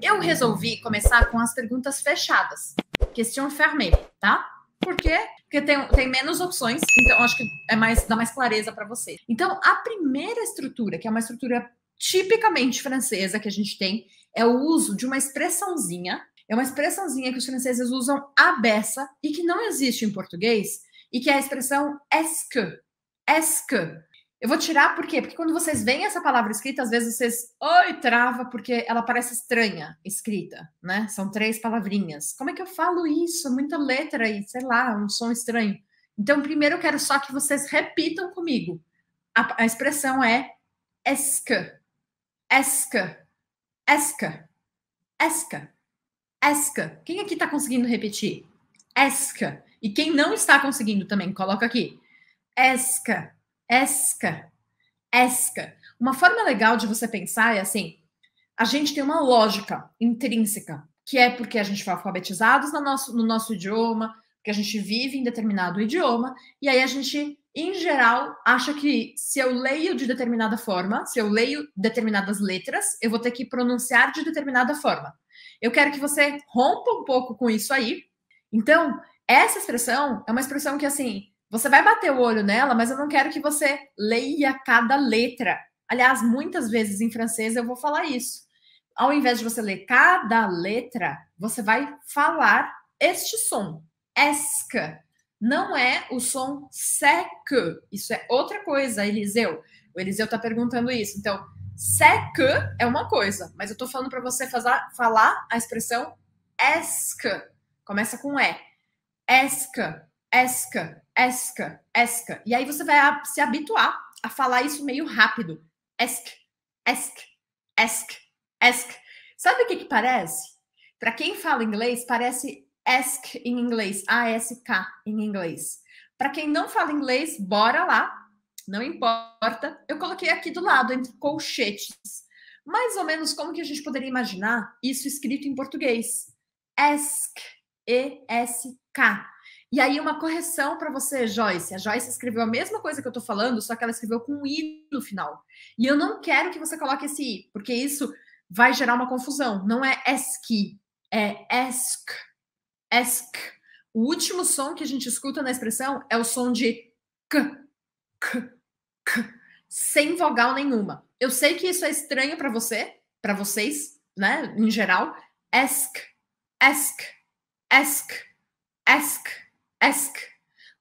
Eu resolvi começar com as perguntas fechadas. Question fermée, tá? Por quê? Porque tem, tem menos opções, então acho que é mais, dá mais clareza para vocês. Então, a primeira estrutura, que é uma estrutura tipicamente francesa que a gente tem, é o uso de uma expressãozinha. É uma expressãozinha que os franceses usam a beça e que não existe em português, e que é a expressão est que. Est que. Eu vou tirar por quê? Porque quando vocês veem essa palavra escrita, às vezes vocês, oi, trava, porque ela parece estranha escrita, né? São três palavrinhas. Como é que eu falo isso? Muita letra e, sei lá, um som estranho. Então, primeiro eu quero só que vocês repitam comigo. A, a expressão é esque, esque, esque, esque, esque. Quem aqui está conseguindo repetir? Esque. E quem não está conseguindo também, coloca aqui. Esca, esca, esca. Uma forma legal de você pensar é assim: a gente tem uma lógica intrínseca, que é porque a gente foi alfabetizados no nosso, no nosso idioma, que a gente vive em determinado idioma, e aí a gente, em geral, acha que se eu leio de determinada forma, se eu leio determinadas letras, eu vou ter que pronunciar de determinada forma. Eu quero que você rompa um pouco com isso aí. Então, essa expressão é uma expressão que, assim, você vai bater o olho nela, mas eu não quero que você leia cada letra. Aliás, muitas vezes em francês eu vou falar isso. Ao invés de você ler cada letra, você vai falar este som. Esque. Não é o som sec. Isso é outra coisa, Eliseu. O Eliseu está perguntando isso. Então, sec é uma coisa, mas eu estou falando para você fazer, falar a expressão esque. Começa com E. Esque, esque, esca, esca. E aí você vai se habituar a falar isso meio rápido. Esk, esk, esk, esk. Sabe o que que parece? Para quem fala inglês, parece ask em inglês, A-S-K em inglês. Para quem não fala inglês, bora lá, não importa. Eu coloquei aqui do lado, entre colchetes. Mais ou menos como que a gente poderia imaginar isso escrito em português. Ask, E-S-K. E aí, uma correção para você, Joyce. A Joyce escreveu a mesma coisa que eu estou falando, só que ela escreveu com um i no final. E eu não quero que você coloque esse i, porque isso vai gerar uma confusão. Não é esqui, é esc. Esc. O último som que a gente escuta na expressão é o som de k, k, k, sem vogal nenhuma. Eu sei que isso é estranho para você, para vocês, né, em geral. Esc, esc, esc, esc ask,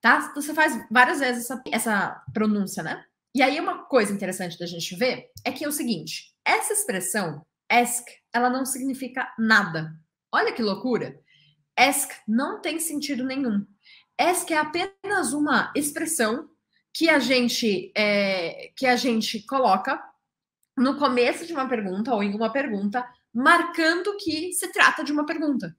tá? Você faz várias vezes essa, essa pronúncia, né? E aí uma coisa interessante da gente ver é que é o seguinte, essa expressão ask, ela não significa nada. Olha que loucura. Ask não tem sentido nenhum. Ask é apenas uma expressão que a gente é, que a gente coloca no começo de uma pergunta ou em uma pergunta, marcando que se trata de uma pergunta.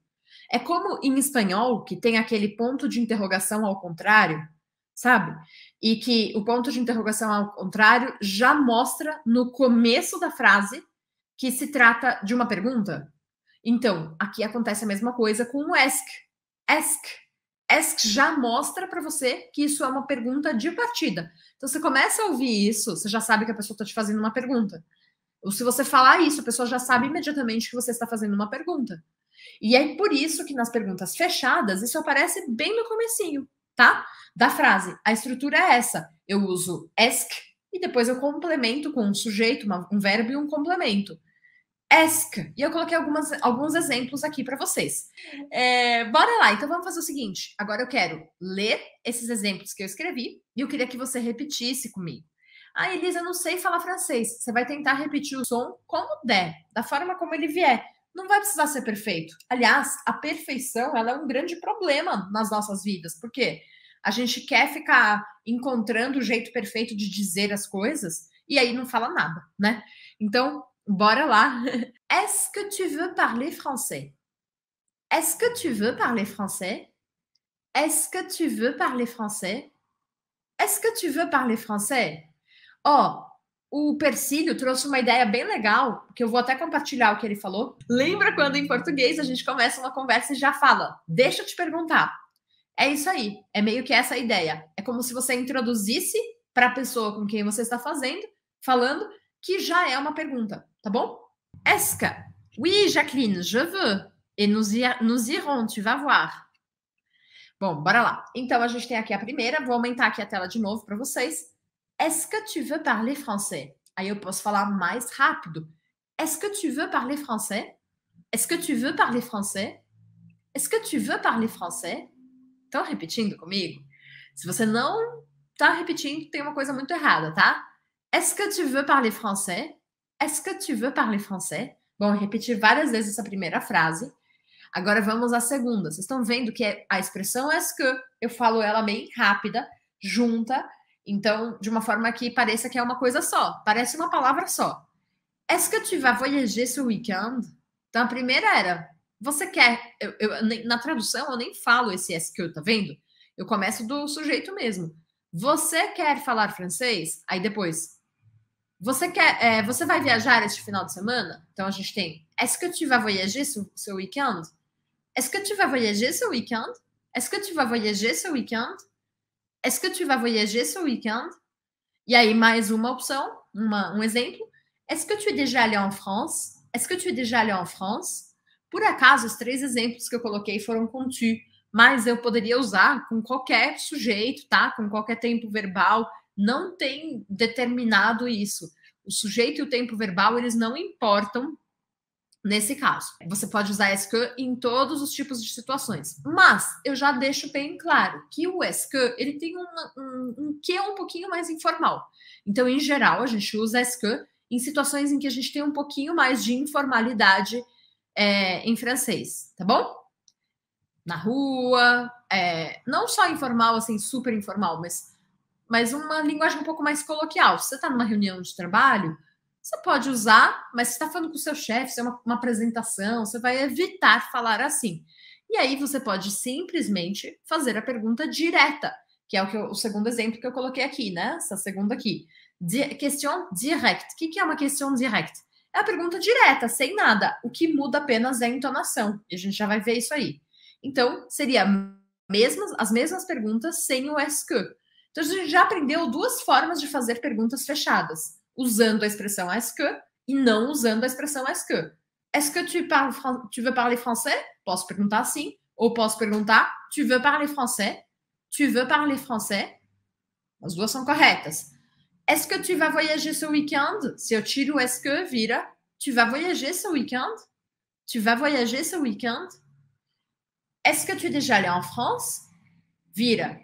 É como em espanhol, que tem aquele ponto de interrogação ao contrário, sabe? E que o ponto de interrogação ao contrário já mostra no começo da frase que se trata de uma pergunta. Então, aqui acontece a mesma coisa com o ask. Ask. Ask já mostra para você que isso é uma pergunta de partida. Então, você começa a ouvir isso, você já sabe que a pessoa está te fazendo uma pergunta. Ou se você falar isso, a pessoa já sabe imediatamente que você está fazendo uma pergunta. E é por isso que nas perguntas fechadas isso aparece bem no comecinho, tá? Da frase. A estrutura é essa. Eu uso ask e depois eu complemento com um sujeito, uma, um verbo e um complemento. Ask. E eu coloquei algumas, alguns exemplos aqui para vocês. É, bora lá, então vamos fazer o seguinte. Agora eu quero ler esses exemplos que eu escrevi e eu queria que você repetisse comigo. Ah, Elisa, eu não sei falar francês. Você vai tentar repetir o som como der, da forma como ele vier não vai precisar ser perfeito. Aliás, a perfeição ela é um grande problema nas nossas vidas, porque a gente quer ficar encontrando o jeito perfeito de dizer as coisas e aí não fala nada, né? Então, bora lá. Est-ce que tu veux parler français? Est-ce que tu veux parler français? Est-ce que tu veux parler français? Est-ce que tu veux parler français? Ó, oh, o Persílio trouxe uma ideia bem legal, que eu vou até compartilhar o que ele falou. Lembra quando em português a gente começa uma conversa e já fala: Deixa eu te perguntar. É isso aí, é meio que essa ideia. É como se você introduzisse para a pessoa com quem você está fazendo, falando, que já é uma pergunta, tá bom? Esca. Oui, Jacqueline, je veux. Et nous, nous irons, tu vas voir. Bom, bora lá. Então, a gente tem aqui a primeira. Vou aumentar aqui a tela de novo para vocês. Est-ce que tu veux parler français? Aí eu posso falar mais rápido. Est-ce que tu veux parler français? Est-ce que tu veux parler français? Est-ce que tu veux parler français? Estão repetindo comigo? Se você não está repetindo, tem uma coisa muito errada, tá? Est-ce que tu veux parler français? Est-ce que tu veux parler français? Bom, repetir várias vezes essa primeira frase. Agora vamos à segunda. Vocês estão vendo que é a expressão est-ce que eu falo ela bem rápida, junta, então de uma forma que pareça que é uma coisa só, parece uma palavra só. Est-ce que tu vas voyager ce week-end? Então a primeira era você quer. Eu, eu, na tradução eu nem falo esse est-ce que, tá vendo? Eu começo do sujeito mesmo. Você quer falar francês? Aí depois, você quer, é, você vai viajar este final de semana? Então a gente tem Est-ce que tu vas voyager ce, ce week-end? Est-ce que tu vas voyager ce week-end? Est-ce que tu vas voyager ce week-end? Est-ce que tu vas voyager ce week-end? E aí mais uma opção, uma, um exemplo. Est-ce que tu es déjà allé en France? Est-ce que tu es déjà allé en France? Por acaso, os três exemplos que eu coloquei foram com tu mas eu poderia usar com qualquer sujeito, tá? Com qualquer tempo verbal. Não tem determinado isso. O sujeito e o tempo verbal, eles não importam nesse caso. Você pode usar est em todos os tipos de situações. Mas eu já deixo bem claro que o est ele tem um, um, um que um pouquinho mais informal. Então, em geral, a gente usa est em situações em que a gente tem um pouquinho mais de informalidade é, em francês, tá bom? na rua, é, não só informal, assim, super informal, mas, mas uma linguagem um pouco mais coloquial. Se você está numa reunião de trabalho, você pode usar, mas se está falando com o seu chefe, se é uma, uma apresentação, você vai evitar falar assim. E aí você pode simplesmente fazer a pergunta direta, que é o, que eu, o segundo exemplo que eu coloquei aqui, né? Essa segunda aqui. Di question direct. O que, que é uma question direct? É a pergunta direta, sem nada. O que muda apenas é a entonação. E a gente já vai ver isso aí. Então, seria mesmas, as mesmas perguntas sem o que. Então, a gente já aprendeu duas formas de fazer perguntas fechadas, usando a expressão est que e não usando a expressão est que. Est-ce que tu, parles, tu veux parler français? Posso perguntar assim. Ou posso perguntar, tu veux parler français? Tu veux parler français? As duas são corretas. Est-ce que tu vas voyager ce week-end? Se eu tiro o est que, vira, tu vas voyager ce week-end? Tu vas voyager ce week-end? Est-ce que tu es déjà allé en France? Vira.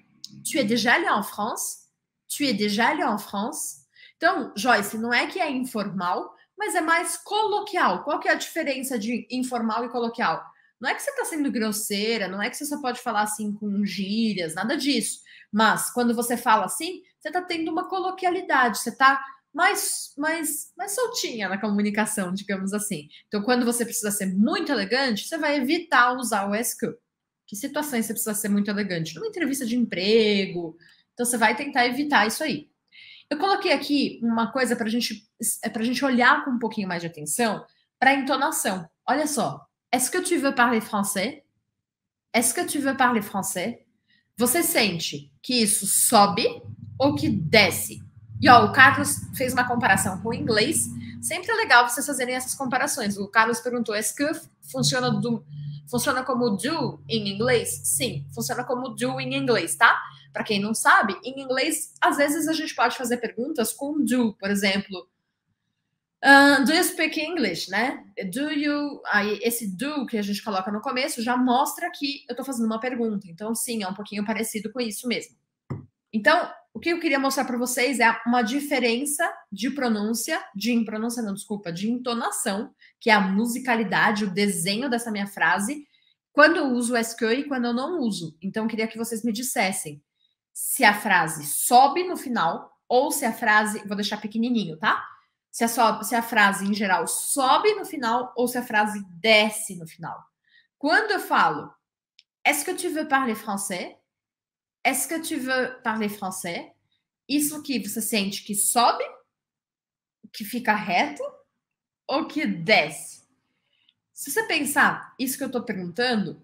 Tu es déjà allé en France? Tu es déjà allé en France? Então, Joyce, não é que é informal, mas é mais coloquial. Qual que é a diferença de informal e coloquial? Não é que você está sendo grosseira, não é que você só pode falar assim com gírias, nada disso. Mas quando você fala assim, você está tendo uma coloquialidade, você está mais, mais, mais soltinha na comunicação, digamos assim. Então, quando você precisa ser muito elegante, você vai evitar usar o SQ. Que situações você precisa ser muito elegante? Numa entrevista de emprego. Então, você vai tentar evitar isso aí. Eu coloquei aqui uma coisa para gente, é a gente olhar com um pouquinho mais de atenção para a entonação. Olha só. Est-ce que tu veux parler français? Est-ce que tu veux parler français? Você sente que isso sobe ou que desce? E ó, o Carlos fez uma comparação com o inglês. Sempre é legal vocês fazerem essas comparações. O Carlos perguntou: est-ce que funciona do, Funciona como do em inglês? Sim, funciona como do em inglês, tá? Para quem não sabe, em inglês, às vezes a gente pode fazer perguntas com do, por exemplo. Uh, do you speak English, né? Do you. Aí, esse do que a gente coloca no começo já mostra que eu estou fazendo uma pergunta. Então, sim, é um pouquinho parecido com isso mesmo. Então, o que eu queria mostrar para vocês é uma diferença de pronúncia, de pronúncia não, desculpa, de entonação, que é a musicalidade, o desenho dessa minha frase, quando eu uso SQ e quando eu não uso. Então, eu queria que vocês me dissessem se a frase sobe no final ou se a frase, vou deixar pequenininho, tá? Se a, se a frase em geral sobe no final ou se a frase desce no final. Quando eu falo, est-ce que tu veux parler français? Est-ce que tu veux parler français? Isso que você sente que sobe, que fica reto ou que desce? Se você pensar isso que eu estou perguntando,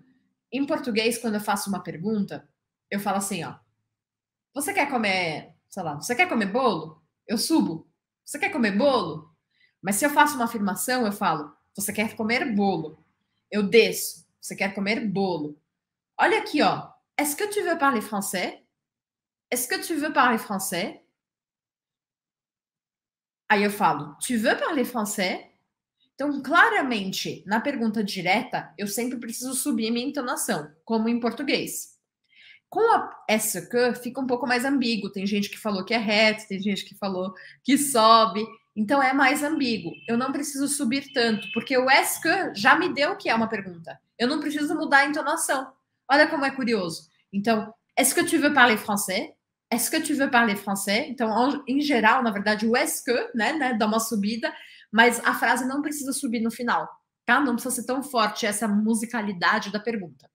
em português, quando eu faço uma pergunta, eu falo assim, ó. Você quer comer, sei lá, você quer comer bolo? Eu subo. Você quer comer bolo? Mas se eu faço uma afirmação, eu falo, Você quer comer bolo. Eu desço. Você quer comer bolo. Olha aqui, ó. Est-ce que tu veux parler français? Est-ce que tu veux parler français? Aí eu falo, tu veux parler français? Então, claramente, na pergunta direta, eu sempre preciso subir minha entonação, como em português. Com a est que fica um pouco mais ambíguo. Tem gente que falou que é reto, tem gente que falou que sobe. Então é mais ambíguo. Eu não preciso subir tanto, porque o est que já me deu o que é uma pergunta. Eu não preciso mudar a entonação. Olha como é curioso. Então, est-ce que tu veux parler français? Est-ce que tu veux parler français? Então, em geral, na verdade, o est que, né, né, dá uma subida, mas a frase não precisa subir no final, tá? Não precisa ser tão forte essa musicalidade da pergunta.